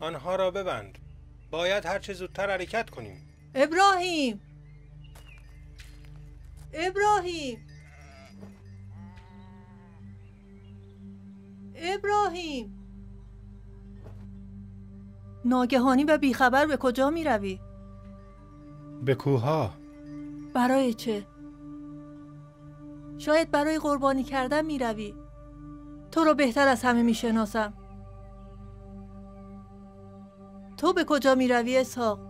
آنها را ببند باید هر چه زودتر حرکت کنیم ابراهیم ابراهیم ابراهیم ناگهانی و بیخبر به کجا می روی؟ به کوها برای چه؟ شاید برای قربانی کردن می روی. تو رو بهتر از همه می شناسم. تو به کجا می روی اسحاق؟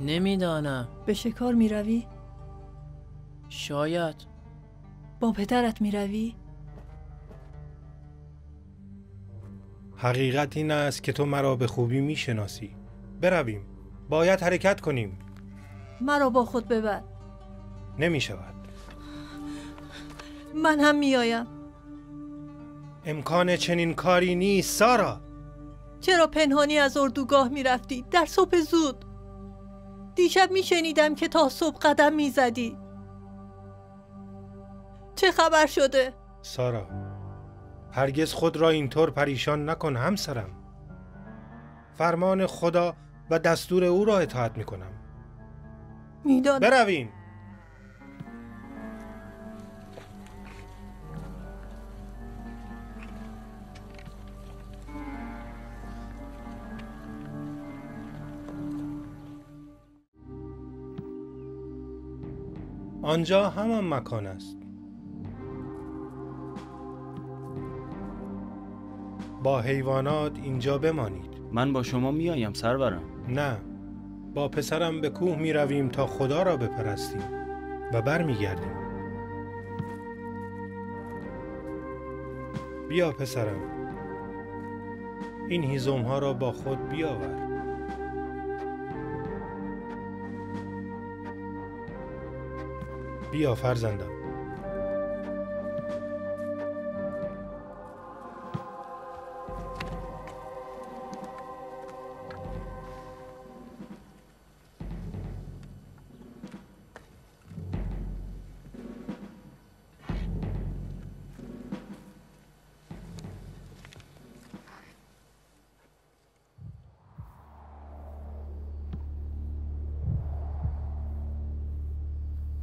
نمی‌دانم. به شکار می روی؟ شاید. با پدرت می روی؟ حقیقت این است که تو مرا به خوبی می‌شناسی. برویم. باید حرکت کنیم. مرا با خود ببر. نمی شود من هم میآیم. امکان چنین کاری نیست سارا. چرا پنهانی از اردوگاه می رفتی؟ در صبح زود. دیشب می شنیدم که تا صبح قدم می زدی چه خبر شده؟ سارا هرگز خود را اینطور پریشان نکن همسرم. فرمان خدا و دستور او را اطاعت می کنم می‌دانم. برویم. آنجا همان مکان است. با حیوانات اینجا بمانید. من با شما میایم سرورم. نه با پسرم به کوه می رویم تا خدا را بپرستیم و برمیگردیم. بیا پسرم. این هیزم ها را با خود بیاور. بیا فرزندم.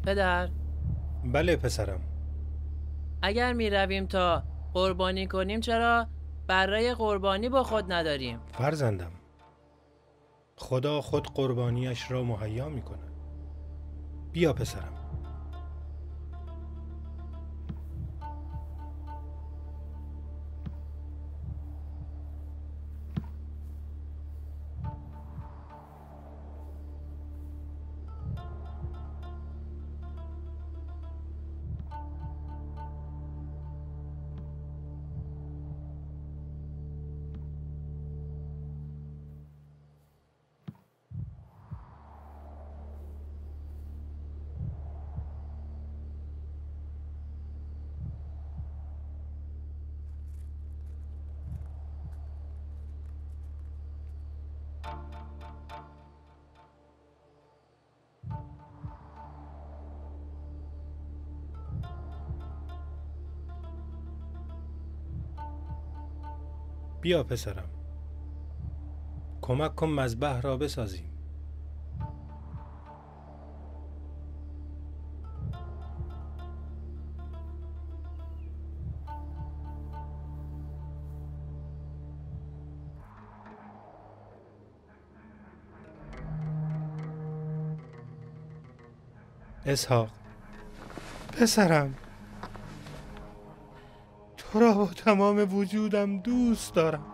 پدر. بله پسرم. اگر می رویم تا قربانی کنیم چرا برای قربانی با خود نداریم؟ فرزندم خدا خود قربانیش را مهیا می کند بیا پسرم. بیا پسرم. کمک کن مذبح را بسازیم. اسحاق. پسرم. تو را با تمام وجودم دوست دارم.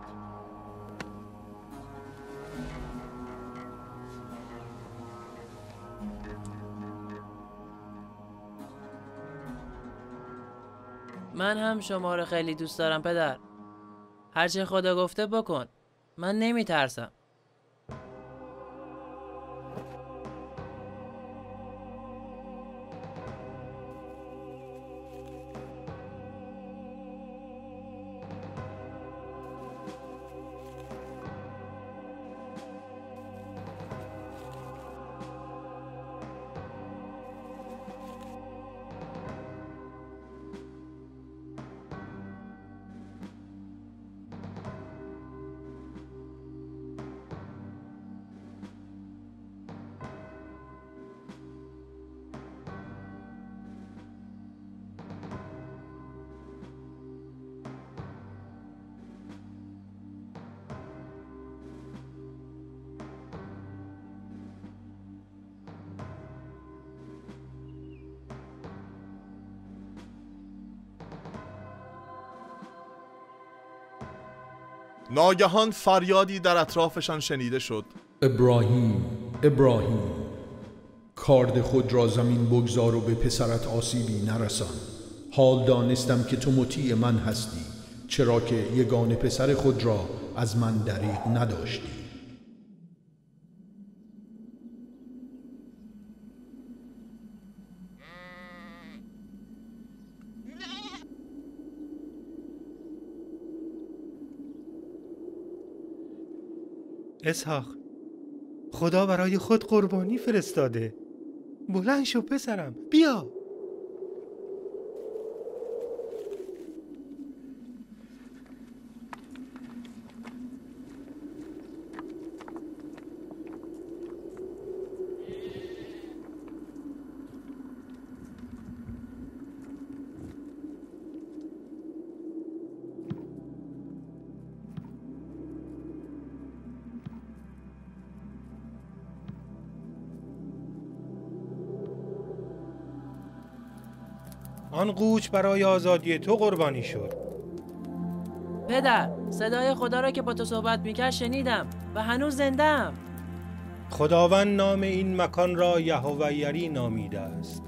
من هم شما رو خیلی دوست دارم پدر. هرچه خدا گفته بکن. من نمی ترسم ناگهان فریادی در اطرافشان شنیده شد. ابراهیم ابراهیم کارد خود را زمین بگذار و به پسرت آسیبی نرسان. حال دانستم که تو مطیع من هستی چرا که یگان پسر خود را از من دریغ نداشتی. اسحاق خدا برای خود قربانی فرستاده. بلند شو پسرم بیا. آن قوچ برای آزادی تو قربانی شد. پدر صدای خدا را که با تو صحبت می‌کرد شنیدم و هنوز زندم خداوند نام این مکان را یهویری نامیده است.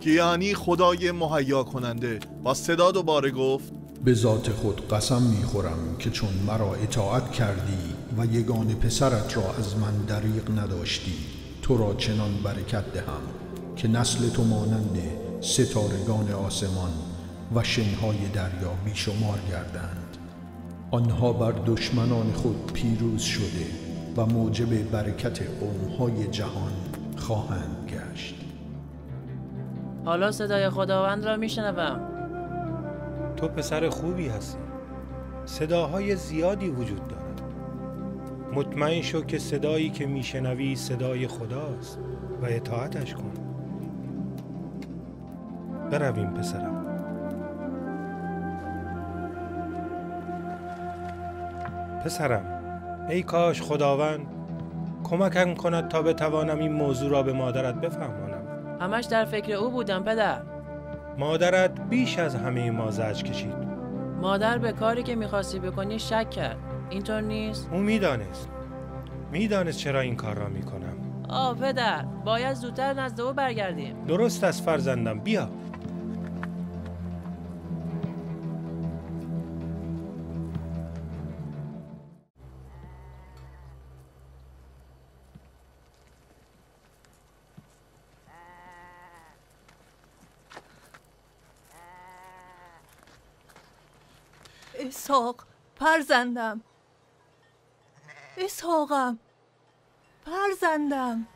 که یعنی خدای مهیا کننده با صدا دوباره گفت به ذات خود قسم می‌خورم که چون مرا اطاعت کردی و یگان پسرت را از من دریغ نداشتی تو را چنان برکت دهم که نسل تو مانند ستارگان آسمان و شنهای دریا بیشمار گردند. آنها بر دشمنان خود پیروز شده و موجب برکت قومهای جهان خواهند گشت. حالا صدای خداوند را میشنوم. تو پسر خوبی هستی. صداهای زیادی وجود دارد. مطمئن شو که صدایی که میشنوی صدای خداست و اطاعتش کن. برویم پسرم. پسرم ای کاش خداوند کمکم کند تا بتوانم این موضوع را به مادرت بفهمانم. همش در فکر او بودم پدر. مادرت بیش از همه ما زج کشید. مادر به کاری که می‌خواستی بکنی شک کرد. اینطور نیست؟ او می‌دانست. می‌دانست چرا این کار را می‌کنم. آه پدر. باید زودتر نزد او برگردیم. درست از فرزندم. بیا. اسحاق فرزندم. اسحاقم فرزندم.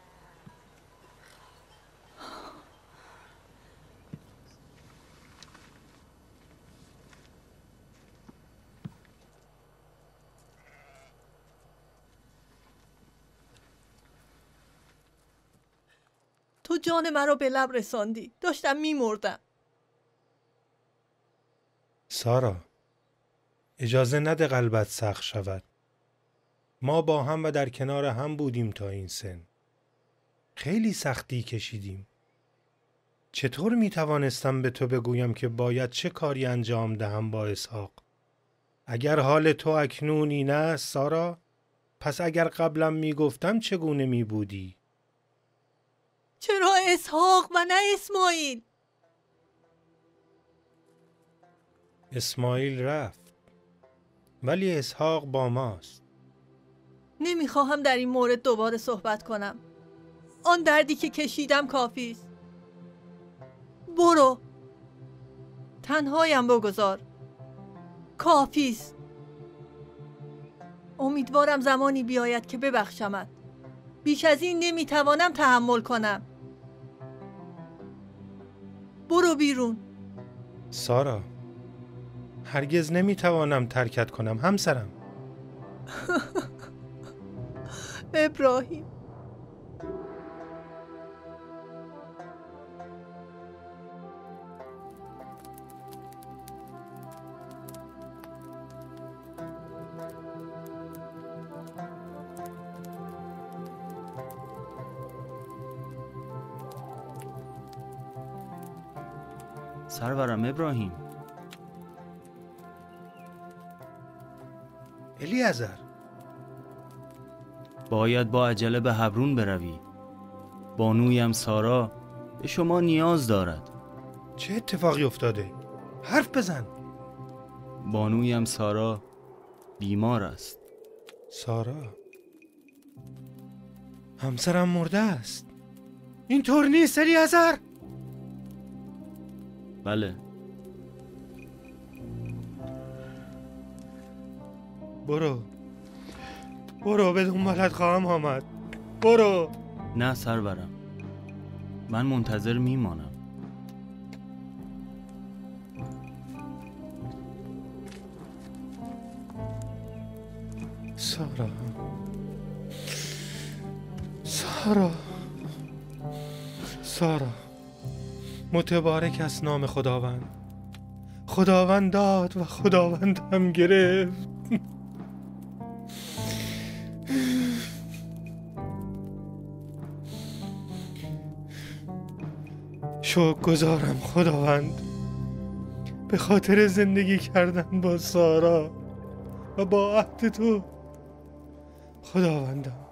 تو جان مرا به لب رساندی. داشتم میمردم. سارا. اجازه نده قلبت سخت شود. ما با هم و در کنار هم بودیم تا این سن. خیلی سختی کشیدیم. چطور می توانستم به تو بگویم که باید چه کاری انجام دهم با اسحاق؟ اگر حال تو اکنون این است سارا پس اگر قبلا می گفتم چگونه می بودی؟ چرا اسحاق و نه اسماعیل؟ اسماعیل رفت. ولی اسحاق با ماست. نمی‌خواهم در این مورد دوباره صحبت کنم. آن دردی که کشیدم کافیست برو. تنهایم بگذار. کافیست امیدوارم زمانی بیاید که ببخشمت. بیش از این نمی‌توانم تحمل کنم. برو بیرون. سارا. هرگز نمی‌توانم ترکت کنم همسرم. ابراهیم. سرورم ابراهیم. الیازر باید با عجله به هبرون بروی. بانویم سارا به شما نیاز دارد. چه اتفاقی افتاده؟ حرف بزن. بانویم سارا بیمار است. سارا؟ همسرم مرده است. اینطور نیست الیازر بله. برو. برو به دنبالت خواهم آمد. برو. نه سرورم. من منتظر میمانم. سارا. سارا. سارا. متبارک است نام خداوند. خداوند داد و خداوند هم گرفت. شکر گذارم خداوند. به خاطر زندگی کردن با سارا و با عهد تو. خداوندم